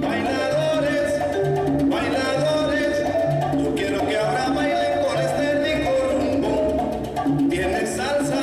Bailadores, bailadores, yo quiero que ahora bailen con este rico rumbo. Tienes salsa.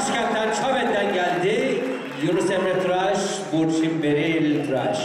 başkentten Çavet'ten geldi. Yunus Emre Tıraş, Burçin Beril Tıraş.